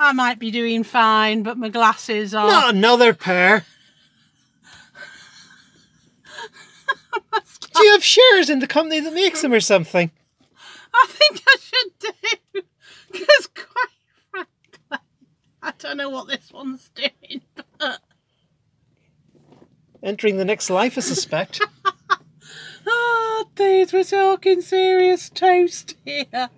I might be doing fine, but my glasses are. Not another pair. Do you have shares in the company that makes them or something? I think I should do. Because quite frankly, I don't know what this one's doing. But... Entering the next life, I suspect. Oh, these we're talking serious toast here.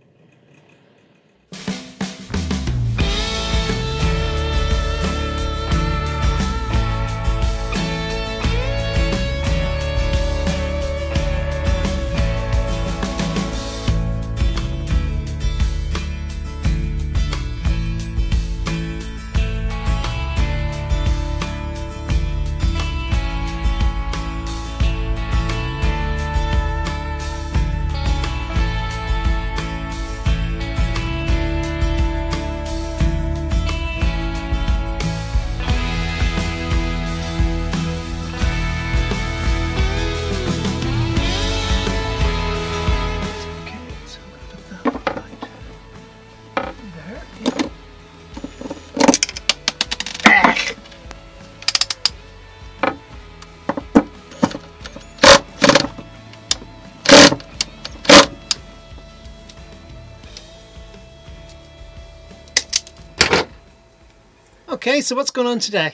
Okay, so what's going on today?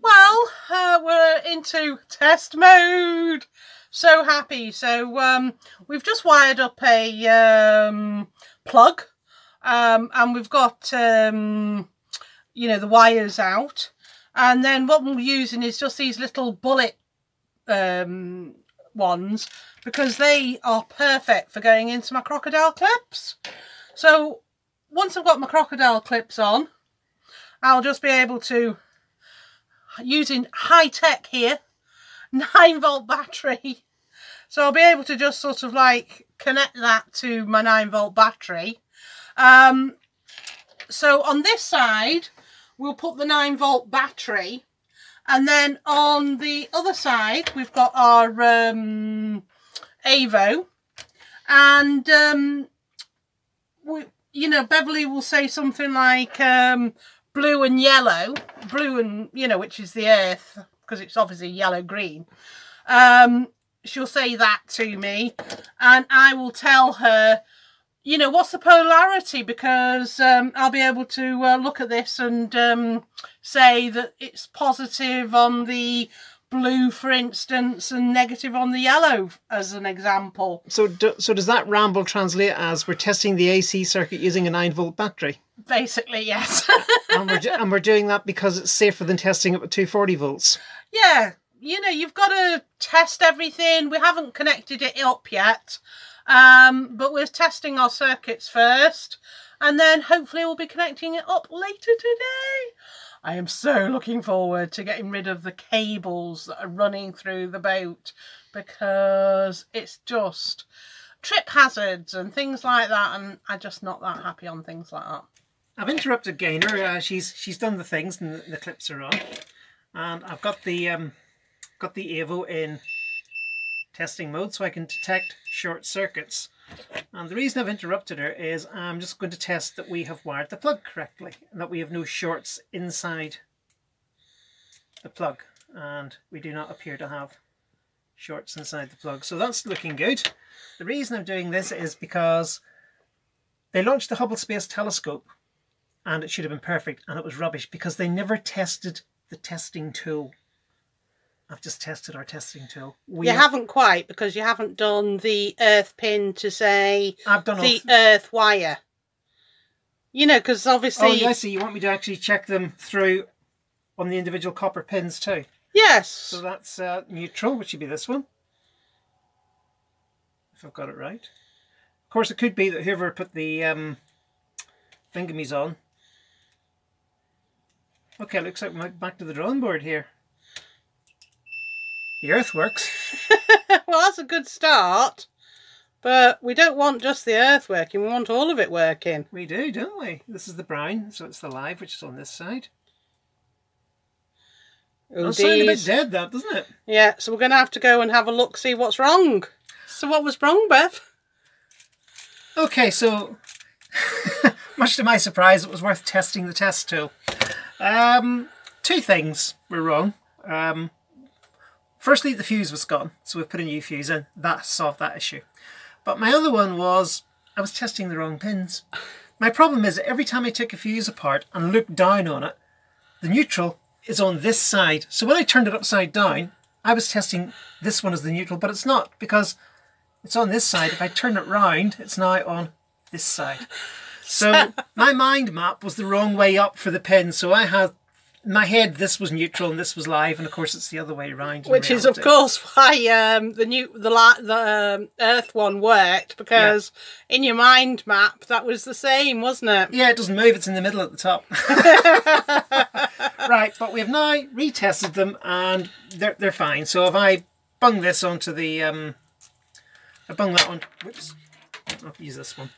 Well, uh, we're into test mode. So happy. So um, we've just wired up a um, plug, um, and we've got um, you know the wires out, and then what we're using is just these little bullet um, ones because they are perfect for going into my crocodile clips. So once I've got my crocodile clips on, I'll just be able to using high tech here 9 volt battery. So I'll be able to just sort of like connect that to my 9 volt battery. Um, so on this side we'll put the 9 volt battery. And then on the other side we've got our um, Avo and um, we, you know Beverly will say something like um, blue and yellow, blue and, you know, which is the earth, because it's obviously yellow green. Um, she'll say that to me, and I will tell her, you know, what's the polarity, because um, I'll be able to uh, look at this and um, say that it's positive on the blue, for instance, and negative on the yellow, as an example. So, do, so does that ramble translate as we're testing the AC circuit using a 9 volt battery? Basically, yes. and, we're, and we're doing that because it's safer than testing it with 240 volts. yeah, you know, you've got to test everything. We haven't connected it up yet, um, but we're testing our circuits first, and then hopefully we'll be connecting it up later today. I am so looking forward to getting rid of the cables that are running through the boat because it's just trip hazards and things like that, and I'm just not that happy on things like that. I've interrupted Gaynor. Uh, she's she's done the things and the, the clips are on, and I've got the um, got the Avo in testing mode so I can detect short circuits. And the reason I've interrupted her is I'm just going to test that we have wired the plug correctly and that we have no shorts inside the plug. And we do not appear to have shorts inside the plug. So that's looking good. The reason I'm doing this is because they launched the Hubble Space Telescope and it should have been perfect and it was rubbish because they never tested the testing tool. I've just tested our testing tool. We You haven't quite because you haven't done the earth pin to say I've done the earth wire. You know, because obviously, Oh, yeah, I see. You want me to actually check them through on the individual copper pins too. yes, So that's uh, neutral, which should be this one. If I've got it right. Of course, it could be that whoever put the um, thingamies on. Okay, looks like we're back to the drawing board here. The earth works. well, that's a good start. But we don't want just the earth working, we want all of it working. We do, don't we? This is the brown, so it's the live, which is on this side. Oh, It's sounding a bit dead, that, doesn't it? Yeah, so we're going to have to go and have a look, see what's wrong. So what was wrong, Beth? Okay, so much to my surprise, it was worth testing the test tool. Um, two things were wrong. Um, firstly, the fuse was gone, so we've put a new fuse in. That solved that issue. But my other one was I was testing the wrong pins. My problem is that every time I take a fuse apart and look down on it, the neutral is on this side. So when I turned it upside down, I was testing this one as the neutral, but it's not because it's on this side. If I turn it round, it's now on this side. So my mind map was the wrong way up for the pin. So I had in my head this was neutral and this was live, and of course it's the other way around. Which is, of course, why um, the new the the um, Earth one worked because in your mind map that was the same, wasn't it? Yeah, it doesn't move. It's in the middle at the top. right, but we've now retested them and they're they're fine. So if I bung this onto the um, I bung that on. Whoops, I'll use this one.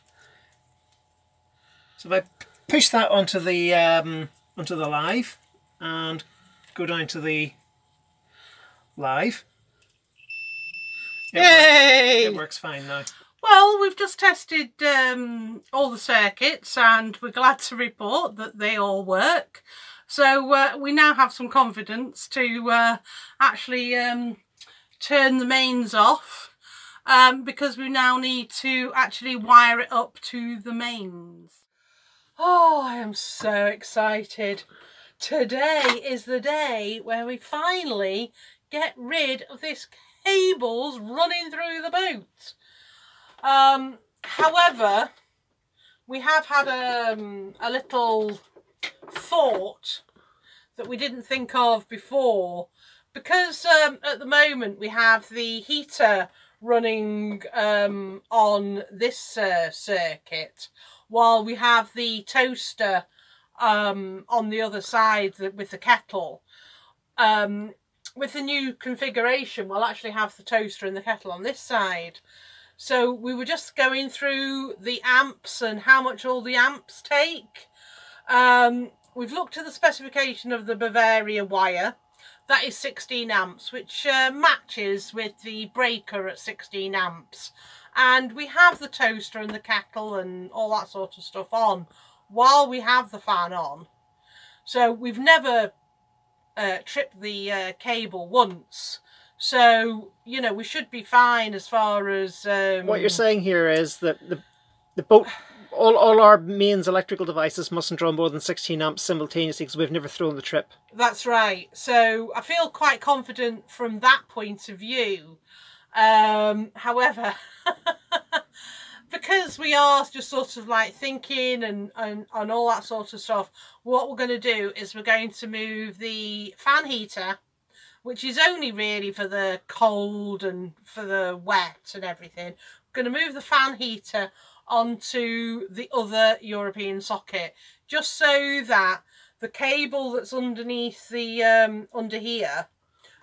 So if I push that onto the um, onto the live and go down to the live. It, works. It works fine now. Well, we've just tested um, all the circuits and we're glad to report that they all work. So uh, we now have some confidence to uh, actually um, turn the mains off um, because we now need to actually wire it up to the mains. Oh, I am so excited. Today is the day where we finally get rid of this cables running through the boat. Um, however, we have had um, a little thought that we didn't think of before because um, at the moment we have the heater running um, on this uh, circuit while we have the toaster um, on the other side with the kettle. Um, with the new configuration, we'll actually have the toaster and the kettle on this side. So we were just going through the amps and how much all the amps take. Um, we've looked at the specification of the Bavaria wire. That is 16 amps, which uh, matches with the breaker at 16 amps. And we have the toaster and the kettle and all that sort of stuff on while we have the fan on. So we've never uh, tripped the uh, cable once. So, you know, we should be fine as far as... Um, What you're saying here is that the the boat all, all our mains electrical devices mustn't draw more than 16 amps simultaneously because we've never thrown the trip. That's right. So I feel quite confident from that point of view. Um, however, because we are just sort of like thinking and, and, and all that sort of stuff, what we're going to do is we're going to move the fan heater, which is only really for the cold and for the wet and everything. We're going to move the fan heater onto the other European socket, just so that the cable that's underneath the um, under here,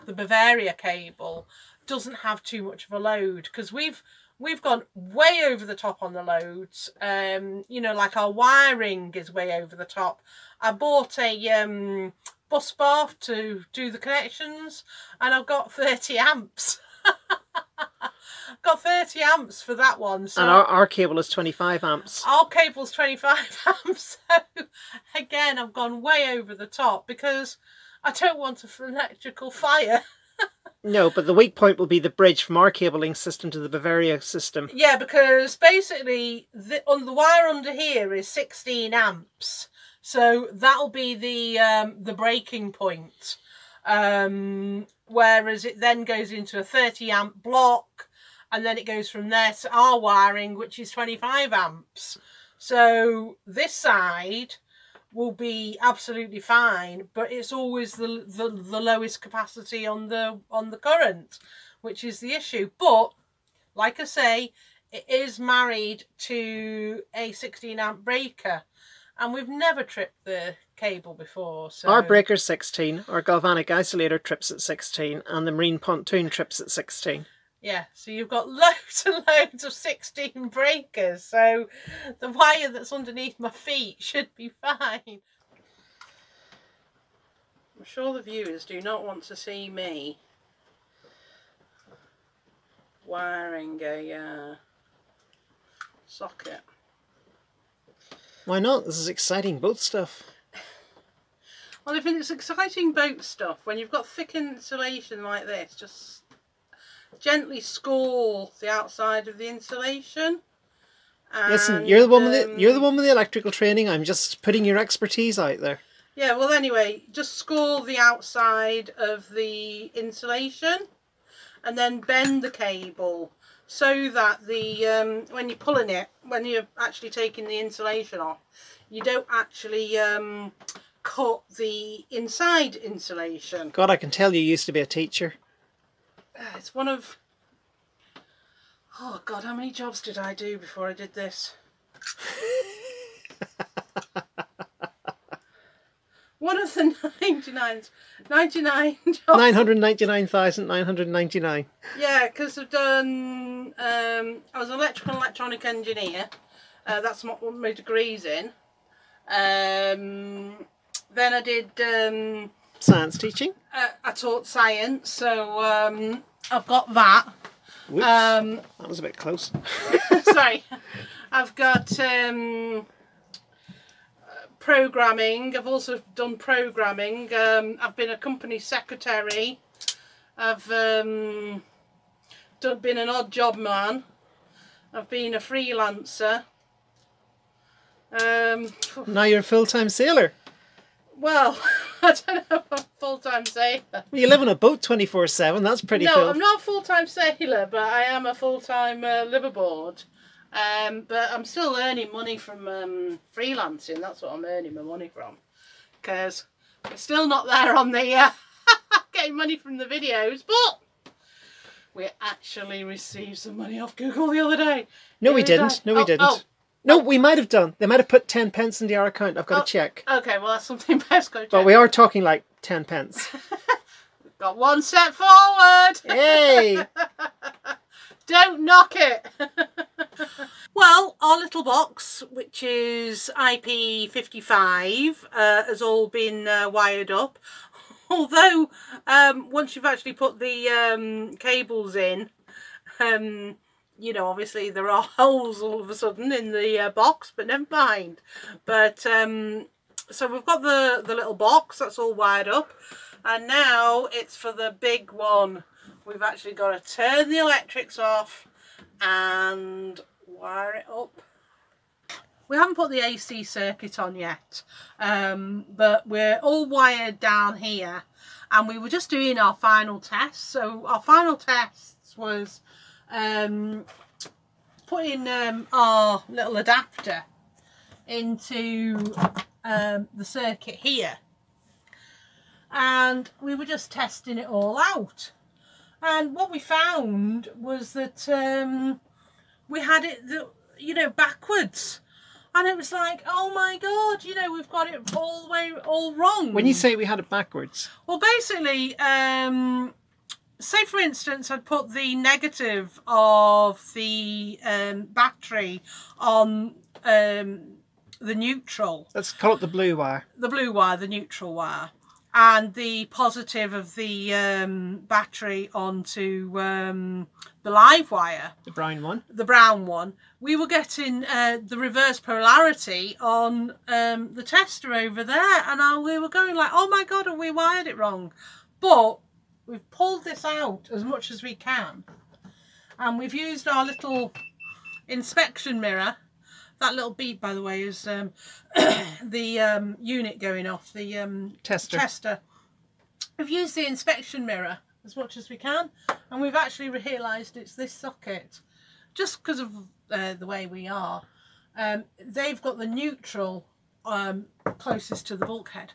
the Bavaria cable, doesn't have too much of a load because we've we've gone way over the top on the loads. Um, you know, like our wiring is way over the top. I bought a um, bus bar to do the connections, and I've got thirty amps. got 30 amps for that one. So And our, our cable is 25 amps. our cable's 25 amps. So again, I've gone way over the top because I don't want an electrical fire. No, but the weak point will be the bridge from our cabling system to the Bavaria system. Yeah, because basically the on the wire under here is 16 amps. So that'll be the um, the breaking point. Um, whereas it then goes into a 30 amp block and then it goes from there to our wiring which is 25 amps. So this side will be absolutely fine, but it's always the, the the lowest capacity on the on the current, which is the issue. But like I say, it is married to a 16 amp breaker, and we've never tripped the cable before. So Our breaker's 16, our galvanic isolator trips at 16, and the marine pontoon trips at 16. Yeah, so you've got loads and loads of 16 breakers. So the wire that's underneath my feet should be fine. I'm sure the viewers do not want to see me wiring a uh, socket. Why not? This is exciting boat stuff. Well, if it's exciting boat stuff, when you've got thick insulation like this, just gently score the outside of the insulation. Listen, you're the one with the um, you're the one with the electrical training. I'm just putting your expertise out there. Yeah, well, anyway, just score the outside of the insulation and then bend the cable so that the um, when you're pulling it, when you're actually taking the insulation off, you don't actually um, cut the inside insulation. God, I can tell you used to be a teacher. It's one of oh god, how many jobs did I do before I did this? one of the 99 99 jobs. Nine hundred ninety nine thousand nine hundred ninety nine. Yeah, because I've done. Um, I was an electrical and electronic engineer. Uh, that's what my degrees in. Um, then I did. Um, Science teaching. uh, I taught science, so um, I've got that. Whoops, Um, that was a bit close. sorry, I've got um, programming. I've also done programming. Um, I've been a company secretary. I've um, done, been an odd job man. I've been a freelancer. Um, Now you're a full time sailor. Well, I don't know if I'm a full-time sailor. Well, you live on a boat twenty four seven. That's pretty No. I'm not a full-time sailor, but I am a full-time uh, liveaboard. Um, but I'm still earning money from um, freelancing. That's what I'm earning my money from. Because we're still not there on the uh, getting money from the videos, but we actually received some money off Google the other day. No, we The didn't. day. No, we Oh, didn't. oh, No, we might have done. They might have put ten pence into our account. I've got Oh. to check. okay, well that's something best go check. But we are talking like ten pence. Got one step forward. Hey! Don't knock it. well, our little box, which is IP55, uh, has all been uh, wired up. Although, um, once you've actually put the um, cables in, um, you know, obviously there are holes all of a sudden in the uh, box, but never mind. But um, so we've got the the little box that's all wired up, and now it's for the big one. We've actually got to turn the electrics off and wire it up. We haven't put the AC circuit on yet, um, but we're all wired down here, and we were just doing our final tests. So our final tests was um, putting um, our little adapter into um, the circuit here. And we were just testing it all out. And what we found was that um, we had it the, you know backwards. And it was like oh my god you know we've got it all the way all wrong. When you say we had it backwards, well, basically, um, say for instance, I'd put the negative of the um, battery on um, the neutral, let's call it the blue wire. the blue wire, the neutral wire, and the positive of the um, battery onto um, the live wire The brown one. the brown one, we were getting uh, the reverse polarity on um, the tester over there, and I, we were going like, "Oh my god, have we wired it wrong?" But we've pulled this out as much as we can, and we've used our little inspection mirror. That little beep, by the way, is um, the um, unit going off the um, Tester. tester. We've used the inspection mirror as much as we can, and we've actually realised it's this socket, just because of uh, the way we are. Um, they've got the neutral um, closest to the bulkhead,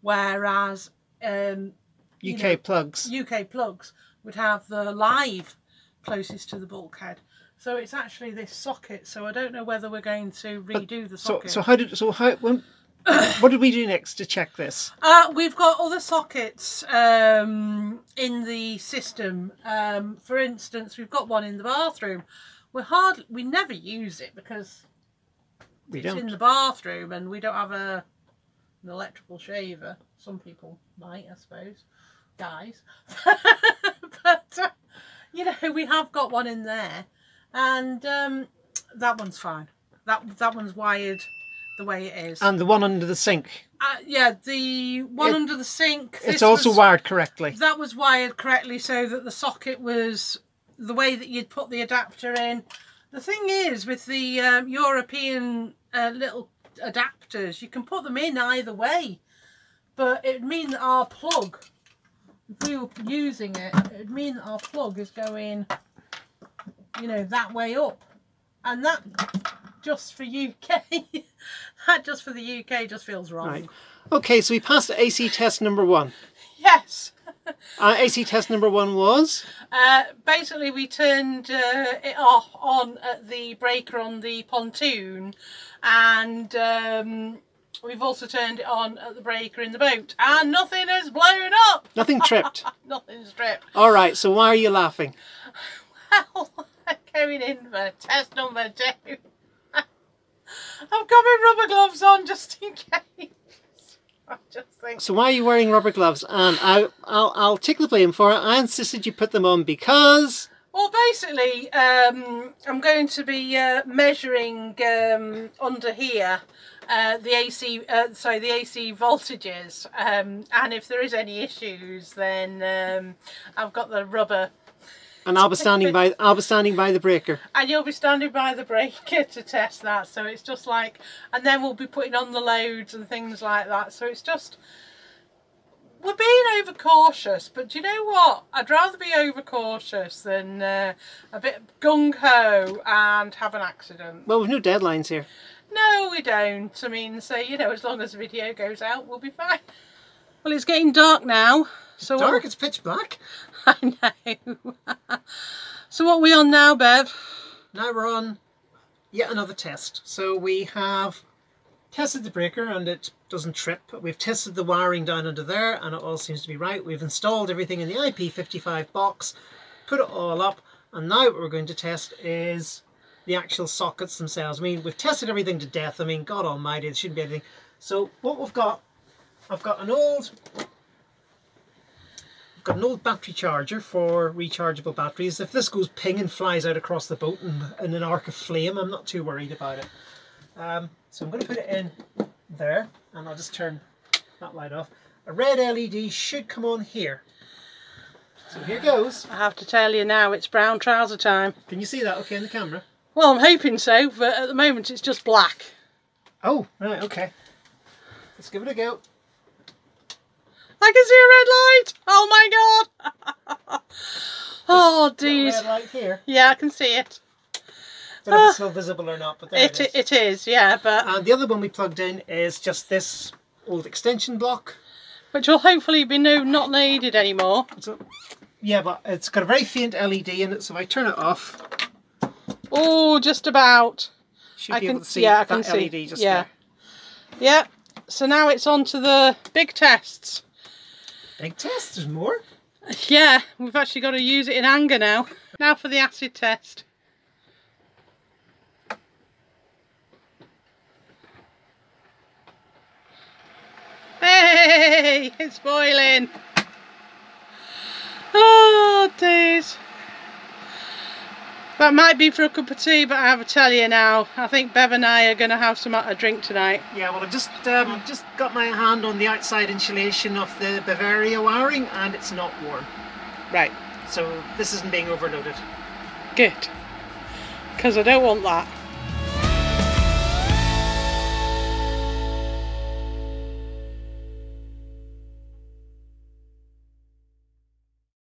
whereas um, you UK know, plugs. UK plugs would have the live closest to the bulkhead. So it's actually this socket. So I don't know whether we're going to redo the socket. so how did so how when what did we do next to check this? Uh, we've got other sockets um, in the system. Um, for instance, we've got one in the bathroom. We hardly, we never use it because We it's in don't. In the bathroom and we don't have a an electrical shaver. Some people might, I suppose, guys. but uh, you know, we have got one in there, and um, that one's fine. That that one's wired the way it is. And the one under the sink, Uh, yeah, the one It- under the sink. it's also was- wired correctly. That was wired correctly so that the socket was the way that you'd put the adapter in. The thing is, with the um, European uh, little adapters, you can put them in either way. But it would mean that our plug, if we were using it, it would mean that our plug is going, you know, that way up. And that, just for UK, that just for the UK just feels wrong. Right. Okay, so we passed AC test number one. Yes. Uh, AC test number one was Uh, basically, we turned uh, it off on at the breaker on the pontoon, and um, we've also turned it on at the breaker in the boat, and nothing has blown up. nothing tripped. Nothing's tripped. All right, so why are you laughing? Well, going in for test number two. I've got my rubber gloves on just in case. I just think. So why are you wearing rubber gloves? And I, I'll, I'll take the blame for it. I insisted you put them on because Well, basically, um, I'm going to be uh, measuring um, under here uh, the AC, uh, sorry, the AC voltages, um, and if there is any issues, then um, I've got the rubber, and I'll be standing by I'll be standing by the breaker. and you'll be standing by the breaker to test that. So it's just like, and then we'll be putting on the loads and things like that. So it's just. We're being overcautious, but do you know what? I'd rather be overcautious than uh, a bit gung ho and have an accident. Well, we've no deadlines here. No, we don't. I mean, so you know, as long as the video goes out, we'll be fine. Well, it's getting dark now, so Dark, it's pitch black. I know. so what are we on now, Bev? Now we're on yet another test. So we have tested the breaker and it doesn't trip. We've tested the wiring down under there and it all seems to be right. We've installed everything in the IP55 box, put it all up, and now what we're going to test is the actual sockets themselves. I mean, we've tested everything to death. I mean, God almighty, there shouldn't be anything. So what we've got, I've got an old I've got an old battery charger for rechargeable batteries. If this goes ping and flies out across the boat in, in an arc of flame, I'm not too worried about it. Um, so I'm going to put it in there, and I'll just turn that light off. A red LED should come on here. So here goes. I have to tell you now, it's brown trouser time. Can you see that okay in the camera? Well, I'm hoping so, but at the moment it's just black. Oh, right, okay. Let's give it a go. I can see a red light. Oh my god. oh, dear. red light here. Yeah, I can see it. Don't know if it's ah. still visible or not, but there it, It is. it is, yeah, but And the other one we plugged in is just this old extension block. which will hopefully be no not needed anymore. So, yeah, but it's got a very faint LED in it, so if I turn it off, Oh, just about. should I be can able to see yeah, I that can LED see. just yeah. there. Yeah. So now it's on to the big tests. Big tests? there's more. Yeah, we've actually got to use it in anger now. Now for the acid test. Hey, it's boiling. Oh, days. That might be for a cup of tea, but I have to tell you now, I think Bev and I are going to have some a drink tonight. Yeah, well, I've just um, just got my hand on the outside insulation of the Bavaria wiring, and it's not warm. Right, So this isn't being overloaded. good. Because I don't want that.